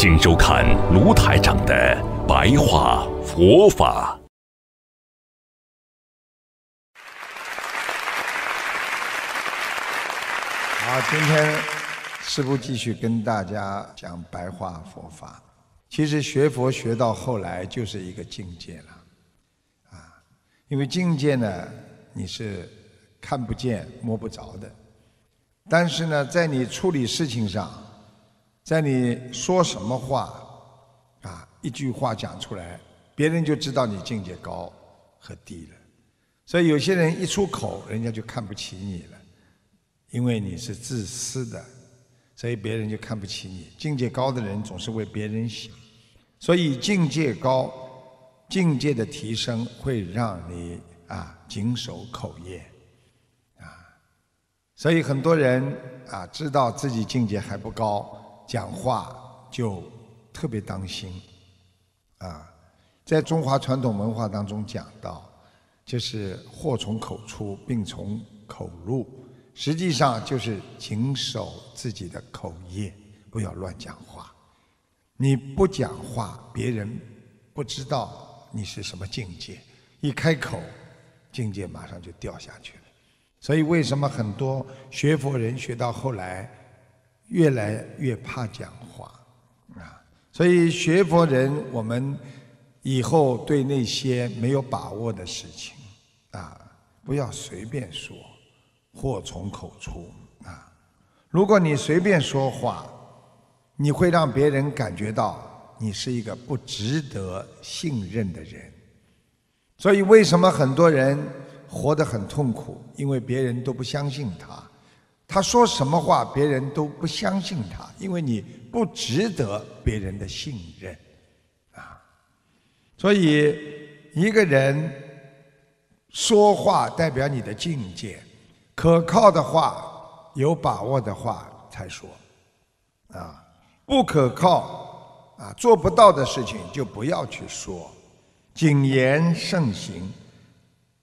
请收看卢台长的白话佛法。好，今天师父继续跟大家讲白话佛法。其实学佛学到后来就是一个境界了，啊，因为境界呢你是看不见摸不着的，但是呢在你处理事情上。在你说什么话，啊，一句话讲出来，别人就知道你境界高和低了。所以有些人一出口，人家就看不起你了，因为你是自私的，所以别人就看不起你。境界高的人总是为别人想，所以境界高，境界的提升会让你啊谨守口业，啊，所以很多人啊知道自己境界还不高。讲话就特别当心，啊，在中华传统文化当中讲到，就是祸从口出，病从口入，实际上就是谨守自己的口业，不要乱讲话。你不讲话，别人不知道你是什么境界，一开口，境界马上就掉下去了。所以为什么很多学佛人学到后来？越来越怕讲话，啊，所以学佛人，我们以后对那些没有把握的事情，啊，不要随便说，祸从口出，啊，如果你随便说话，你会让别人感觉到你是一个不值得信任的人。所以为什么很多人活得很痛苦？因为别人都不相信他。他说什么话，别人都不相信他，因为你不值得别人的信任，啊，所以一个人说话代表你的境界，可靠的话、有把握的话才说，啊，不可靠啊，做不到的事情就不要去说，谨言慎行，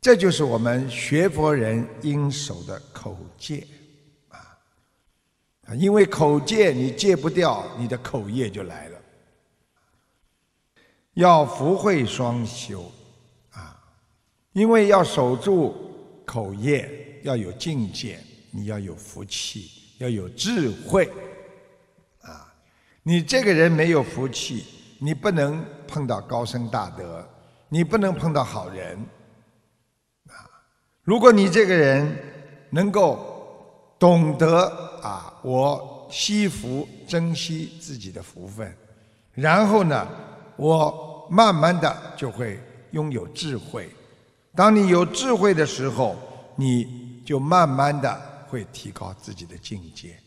这就是我们学佛人应守的口戒。因为口戒你戒不掉，你的口业就来了。要福慧双修，啊，因为要守住口业，要有境界，你要有福气，要有智慧，啊，你这个人没有福气，你不能碰到高僧大德，你不能碰到好人，啊，如果你这个人能够懂得。啊，我惜福，珍惜自己的福分，然后呢，我慢慢的就会拥有智慧。当你有智慧的时候，你就慢慢的会提高自己的境界。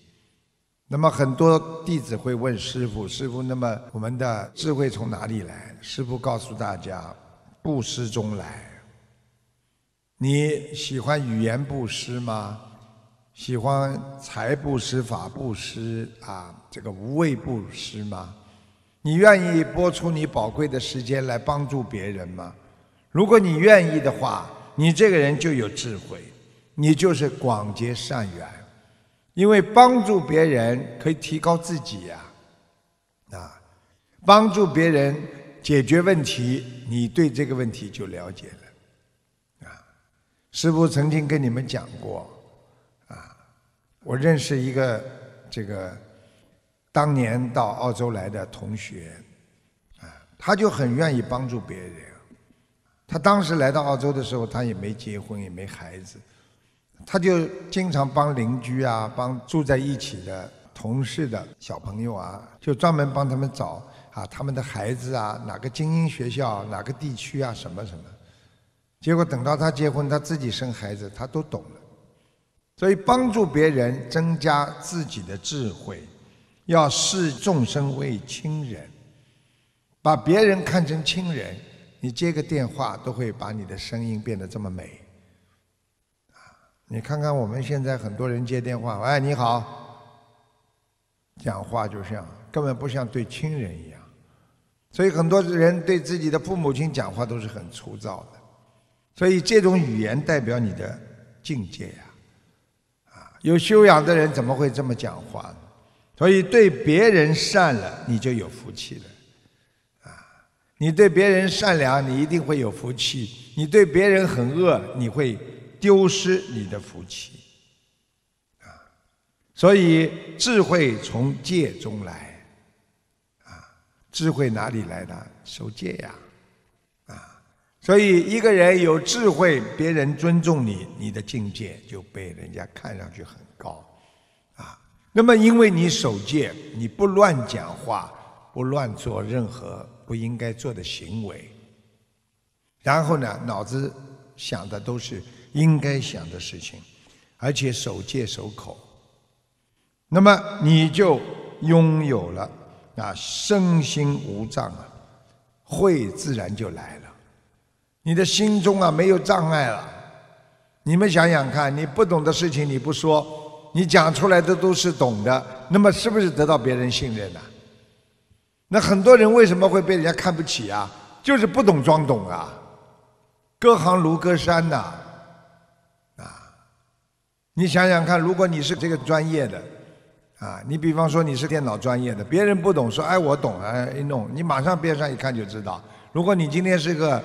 那么很多弟子会问师傅：“师傅，那么我们的智慧从哪里来？”师傅告诉大家：“布施中来。”你喜欢语言布施吗？喜欢财布施、法布施啊，这个无畏布施吗？你愿意拨出你宝贵的时间来帮助别人吗？如果你愿意的话，你这个人就有智慧，你就是广结善缘。因为帮助别人可以提高自己呀，啊，帮助别人解决问题，你对这个问题就了解了，啊，师父曾经跟你们讲过。我认识一个这个当年到澳洲来的同学，啊，他就很愿意帮助别人。他当时来到澳洲的时候，他也没结婚，也没孩子，他就经常帮邻居啊，帮住在一起的同事的小朋友啊，就专门帮他们找啊他们的孩子啊，哪个精英学校，哪个地区啊，什么什么。结果等到他结婚，他自己生孩子，他都懂了。所以，帮助别人增加自己的智慧，要视众生为亲人，把别人看成亲人，你接个电话都会把你的声音变得这么美。啊，你看看我们现在很多人接电话，喂，你好，讲话就像根本不像对亲人一样。所以很多人对自己的父母亲讲话都是很粗糙的，所以这种语言代表你的境界呀，啊，有修养的人怎么会这么讲话呢？所以对别人善了，你就有福气了，啊，你对别人善良，你一定会有福气；你对别人很恶，你会丢失你的福气，啊，所以智慧从戒中来。啊智慧哪里来的？守戒呀，所以一个人有智慧，别人尊重你，你的境界就被人家看上去很高，啊！那么因为你守戒，你不乱讲话，不乱做任何不应该做的行为，然后呢，脑子想的都是应该想的事情，而且守戒守口，那么你就拥有了。啊，身心无障啊，慧自然就来了。你的心中啊没有障碍了。你们想想看，你不懂的事情你不说，你讲出来的都是懂的，那么是不是得到别人信任呢？那很多人为什么会被人家看不起啊？就是不懂装懂啊，隔行如隔山呐。啊，你想想看，如果你是这个专业的。啊，你比方说你是电脑专业的，别人不懂，说哎我懂，哎一弄，你马上边上一看就知道。如果你今天是个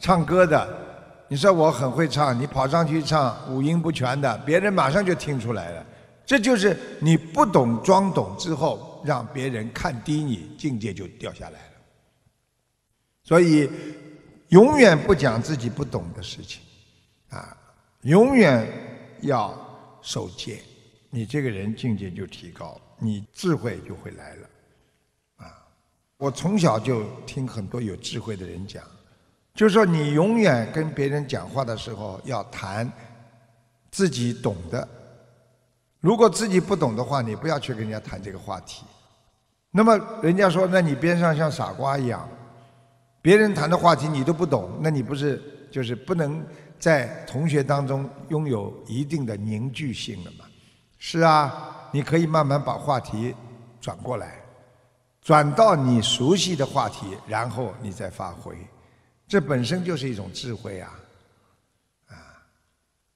唱歌的，你说我很会唱，你跑上去唱五音不全的，别人马上就听出来了。这就是你不懂装懂之后，让别人看低你，境界就掉下来了。所以永远不讲自己不懂的事情，啊，永远要守戒。你这个人境界就提高，你智慧就会来了，啊！我从小就听很多有智慧的人讲，就是说你永远跟别人讲话的时候要谈自己懂的，如果自己不懂的话，你不要去跟人家谈这个话题。那么人家说，那你边上像傻瓜一样，别人谈的话题你都不懂，那你不是就是不能在同学当中拥有一定的凝聚性了吗？是啊，你可以慢慢把话题转过来，转到你熟悉的话题，然后你再发挥，这本身就是一种智慧啊！啊，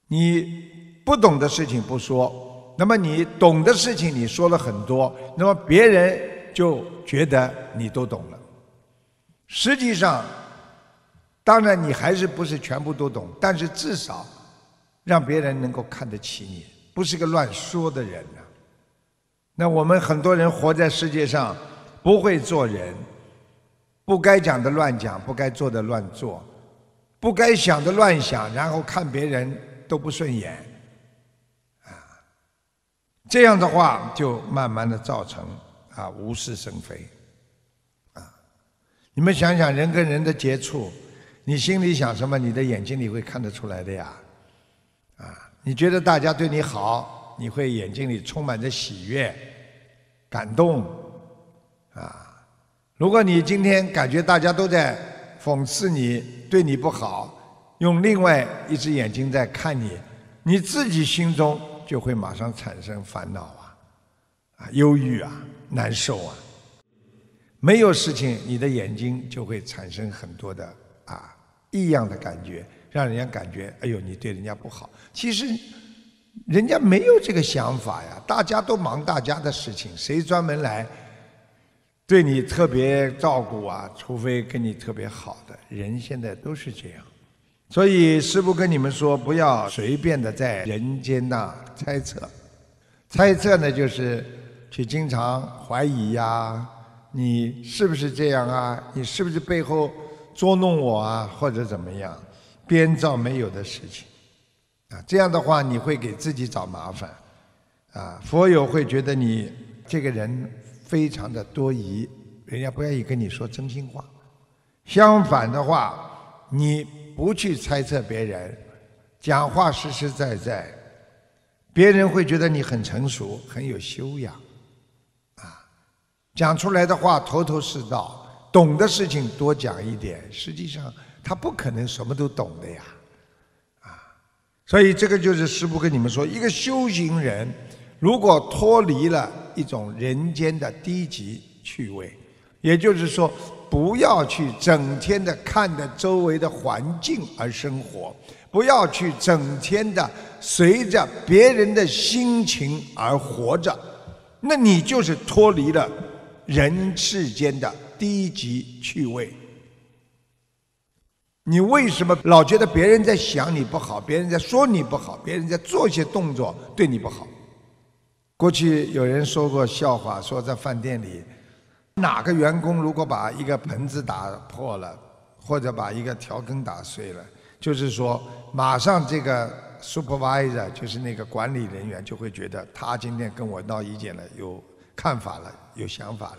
你不懂的事情不说，那么你懂的事情你说了很多，那么别人就觉得你都懂了。实际上，当然你还是不是全部都懂，但是至少让别人能够看得起你。不是个乱说的人呐。那我们很多人活在世界上，不会做人，不该讲的乱讲，不该做的乱做，不该想的乱想，然后看别人都不顺眼，啊，这样的话就慢慢的造成啊无事生非，啊，你们想想人跟人的接触，你心里想什么，你的眼睛里会看得出来的呀，啊。你觉得大家对你好，你会眼睛里充满着喜悦、感动，啊！如果你今天感觉大家都在讽刺你、对你不好，用另外一只眼睛在看你，你自己心中就会马上产生烦恼啊、啊忧郁啊、难受啊。没有事情，你的眼睛就会产生很多的啊异样的感觉。让人家感觉，哎呦，你对人家不好。其实，人家没有这个想法呀。大家都忙大家的事情，谁专门来对你特别照顾啊？除非跟你特别好的人，现在都是这样。所以师父跟你们说，不要随便的在人间呐猜测。猜测呢，就是去经常怀疑呀，你是不是这样啊？你是不是背后捉弄我啊？或者怎么样？编造没有的事情，啊，这样的话你会给自己找麻烦，啊，佛友会觉得你这个人非常的多疑，人家不愿意跟你说真心话。相反的话，你不去猜测别人，讲话实实在在，别人会觉得你很成熟，很有修养，啊，讲出来的话头头是道，懂的事情多讲一点，实际上他不可能什么都懂的呀，啊，所以这个就是师父跟你们说，一个修行人如果脱离了一种人间的低级趣味，也就是说，不要去整天的看着周围的环境而生活，不要去整天的随着别人的心情而活着，那你就是脱离了人世间的。低级趣味，你为什么老觉得别人在想你不好，别人在说你不好，别人在做些动作对你不好？过去有人说过笑话，说在饭店里，哪个员工如果把一个盆子打破了，或者把一个调羹打碎了，就是说马上这个 supervisor 就是那个管理人员就会觉得他今天跟我闹意见了，有看法了，有想法了。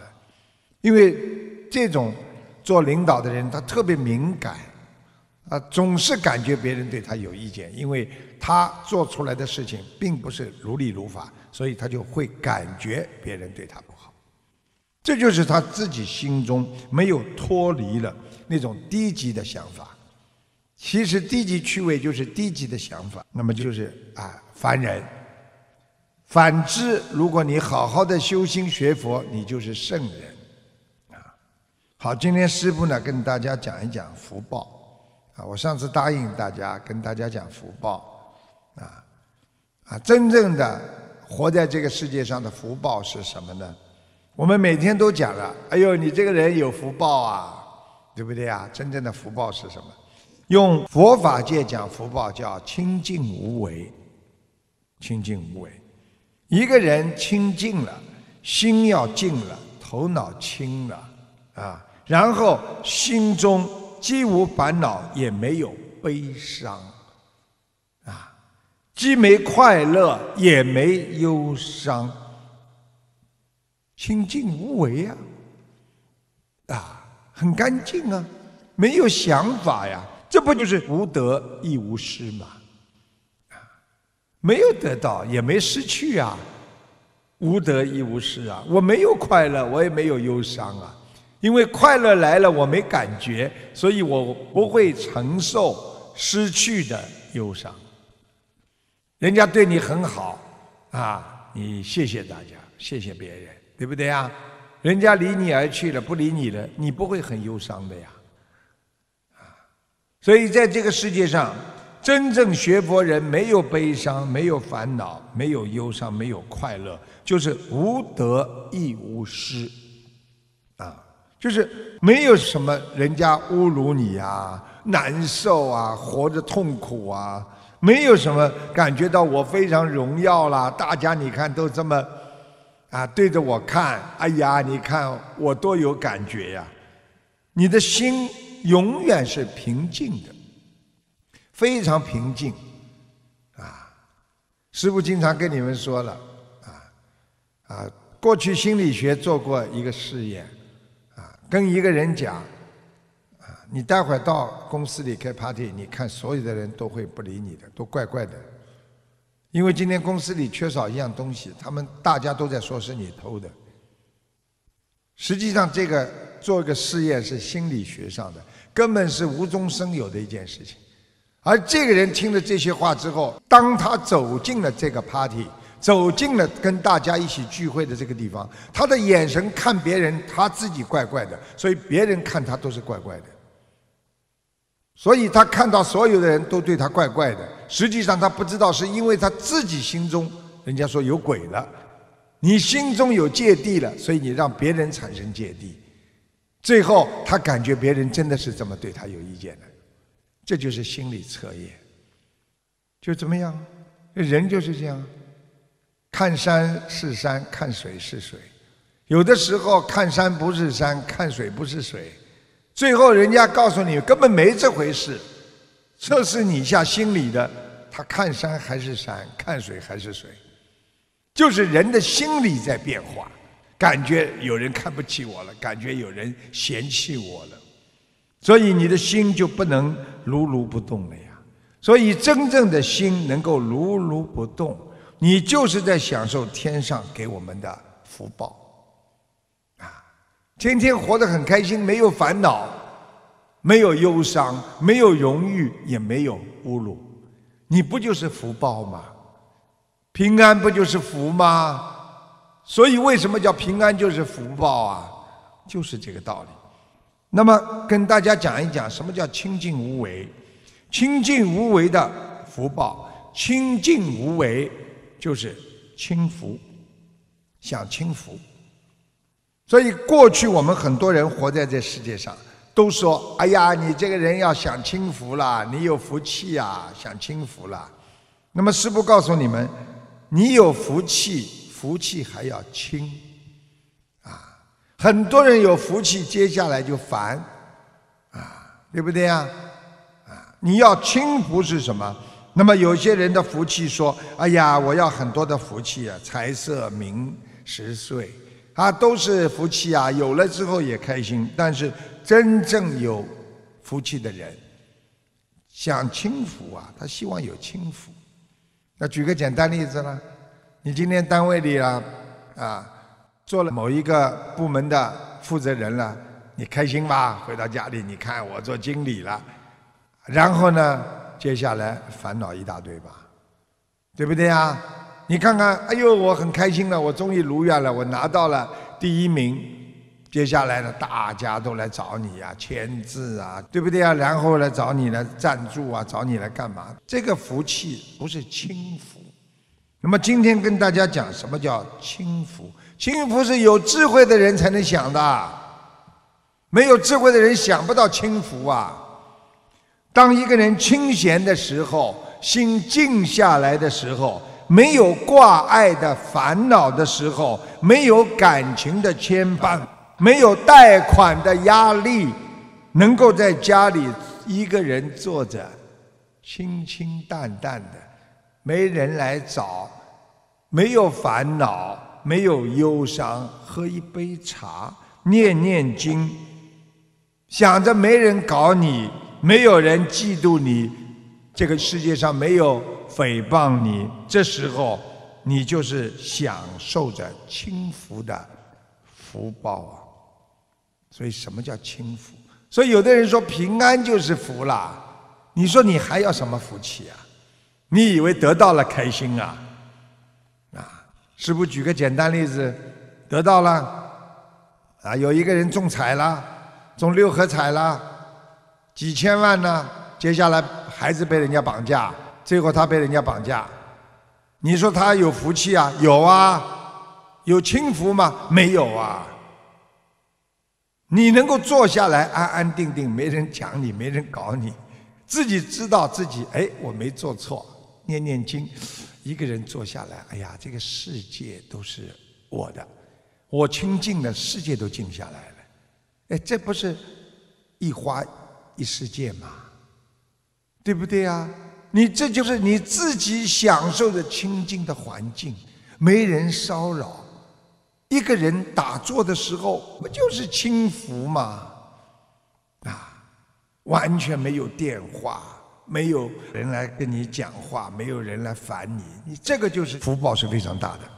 因为这种做领导的人，他特别敏感，啊，总是感觉别人对他有意见，因为他做出来的事情并不是如理如法，所以他就会感觉别人对他不好。这就是他自己心中没有脱离了那种低级的想法。其实低级趣味就是低级的想法，那么就是啊凡人。反之，如果你好好的修心学佛，你就是圣人。啊好，今天师傅呢跟大家讲一讲福报啊。我上次答应大家跟大家讲福报啊啊，真正的活在这个世界上的福报是什么呢？我们每天都讲了，哎呦，你这个人有福报啊，对不对啊？真正的福报是什么？用佛法界讲福报叫清净无为，清净无为。一个人清净了，心要静了，头脑清了啊。然后心中既无烦恼，也没有悲伤，既没快乐，也没忧伤，清净无为啊，啊，很干净啊，没有想法呀，这不就是无得亦无失吗？啊，没有得到，也没失去啊，无得亦无失啊，我没有快乐，我也没有忧伤啊。因为快乐来了，我没感觉，所以我不会承受失去的忧伤。人家对你很好啊，你谢谢大家，谢谢别人，对不对啊？人家离你而去了，不理你了，你不会很忧伤的呀。啊，所以在这个世界上，真正学佛人没有悲伤，没有烦恼，没有忧伤，没有快乐，就是无得亦无失。啊就是没有什么人家侮辱你啊、难受啊、活着痛苦啊，没有什么感觉到我非常荣耀啦。大家你看都这么啊对着我看，哎呀，你看我多有感觉呀！你的心永远是平静的，非常平静啊。师父经常跟你们说了啊啊，过去心理学做过一个试验啊。跟一个人讲，你待会儿到公司里开 party，你看所有的人都会不理你的，都怪怪的，因为今天公司里缺少一样东西，他们大家都在说是你偷的。实际上，这个做一个试验是心理学上的，根本是无中生有的一件事情。而这个人听了这些话之后，当他走进了这个 party。走进了跟大家一起聚会的这个地方，他的眼神看别人，他自己怪怪的，所以别人看他都是怪怪的。所以他看到所有的人都对他怪怪的，实际上他不知道是因为他自己心中，人家说有鬼了，你心中有芥蒂了，所以你让别人产生芥蒂，最后他感觉别人真的是这么对他有意见的，这就是心理测验，就怎么样，人就是这样。看山是山，看水是水，有的时候看山不是山，看水不是水，最后人家告诉你根本没这回事，测试你一下心里的，他看山还是山，看水还是水，就是人的心理在变化，感觉有人看不起我了，感觉有人嫌弃我了，所以你的心就不能如如不动了呀。所以真正的心能够如如不动。你就是在享受天上给我们的福报，天天活得很开心，没有烦恼，没有忧伤，没有荣誉，也没有侮辱，你不就是福报吗？平安不就是福吗？所以为什么叫平安就是福报啊？就是这个道理。那么跟大家讲一讲什么叫清净无为。清净无为的福报，清净无为就是轻福，享清福。所以过去我们很多人活在这世界上，都说：“哎呀，你这个人要享清福了，你有福气啊，享清福了。”那么师父告诉你们，你有福气，福气还要轻啊。很多人有福气，接下来就烦啊，对不对呀？啊你要轻福是什么？那么有些人的福气说：“哎呀，我要很多的福气啊，财色名食睡啊，都是福气啊，有了之后也开心。”但是真正有福气的人，想轻福啊，他希望有轻福。那举个简单例子呢？你今天单位里啊啊做了某一个部门的负责人了，你开心吧？回到家里，你看我做经理了。然后呢，接下来烦恼一大堆吧，对不对呀？你看看，哎呦，我很开心了，我终于如愿了，我拿到了第一名。接下来呢，大家都来找你呀，签字啊，对不对啊？然后来找你来赞助啊，找你来干嘛？这个福气不是轻福。那么今天跟大家讲，什么叫轻福？轻福是有智慧的人才能想的，没有智慧的人想不到轻福啊。当一个人清闲的时候，心静下来的时候，没有挂碍的烦恼的时候，没有感情的牵绊，没有贷款的压力，能够在家里一个人坐着，清清淡淡的，没人来找，没有烦恼，没有忧伤，喝一杯茶，念念经，想着没人搞你。没有人嫉妒你，这个世界上没有诽谤你，这时候你就是享受着轻福的福报啊！所以什么叫轻福？所以有的人说平安就是福啦，你说你还要什么福气啊？你以为得到了开心啊？啊！师傅举个简单例子，得到了啊，有一个人中彩了，中六合彩了。几千万呢？接下来孩子被人家绑架，最后他被人家绑架，你说他有福气啊？有啊，有轻福吗？没有啊。你能够坐下来安安定定，没人讲你，没人搞你，自己知道自己哎，我没做错，念念经，一个人坐下来，哎呀，这个世界都是我的，我清净了，世界都静下来了，哎，这不是一花。一世界嘛，对不对呀？你这就是你自己享受的清净的环境，没人骚扰，一个人打坐的时候不就是轻浮吗？啊，完全没有电话，没有人来跟你讲话，没有人来烦你，你这个就是福报是非常大的。